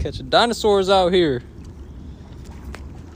Catching dinosaurs out here.